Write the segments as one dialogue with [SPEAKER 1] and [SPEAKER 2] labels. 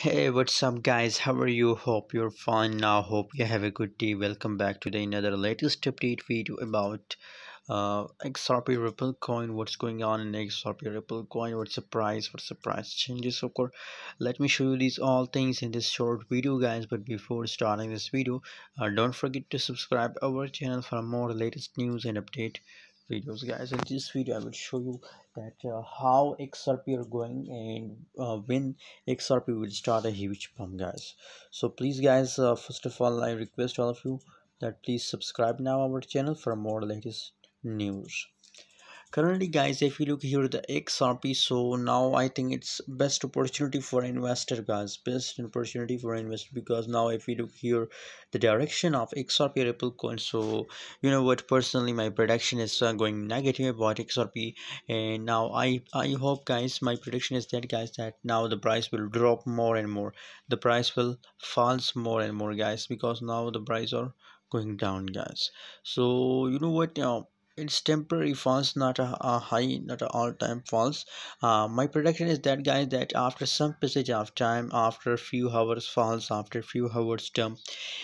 [SPEAKER 1] Hey, what's up, guys? How are you? Hope you're fine now. Hope you have a good day. Welcome back to the another latest update video about uh, XRP Ripple coin. What's going on in XRP Ripple coin? What's the price? What's the price changes? Of course, let me show you these all things in this short video, guys. But before starting this video, uh, don't forget to subscribe our channel for more latest news and update videos guys. In this video i will show you that uh, how xrp are going and uh, when xrp will start a huge pump guys. So please guys uh, first of all i request all of you that please subscribe now our channel for more latest news currently guys if you look here the xrp so now i think it's best opportunity for investor guys. Best opportunity for investor because now if you look here the direction of xrp ripple coin so you know what? Personally my prediction is uh, going negative about xrp and now i i hope guys my prediction is that guys that now the price will drop more and more. The price will falls more and more guys because now the price are going down guys. So you know what? Now it's temporary false not a, a high not an all-time false. Uh, my prediction is that guys that after some passage of time after a few hours falls after a few hours term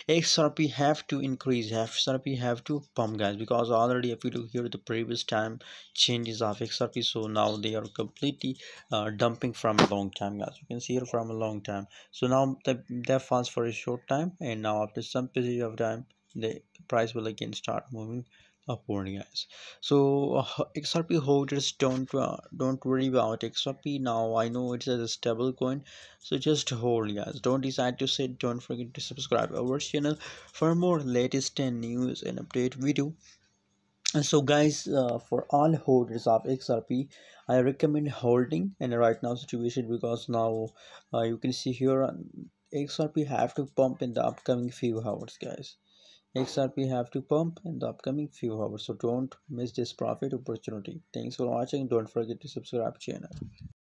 [SPEAKER 1] xrp have to increase have xrp have to pump guys because already if you look here the previous time changes of xrp so now they are completely uh, dumping from a long time guys. You can see here from a long time. So now the, that falls for a short time and now after some passage of time the price will again start moving upward guys so uh, xrp holders don't uh, don't worry about xrp now. I know it's a stable coin so just hold guys don't decide to sit don't forget to subscribe our channel for more latest news and update video. And so guys uh, for all holders of xrp i recommend holding in the right now situation because now uh, you can see here xrp have to pump in the upcoming few hours guys XRP have to pump in the upcoming few hours so don't miss this profit opportunity. Thanks for watching. Don't forget to subscribe channel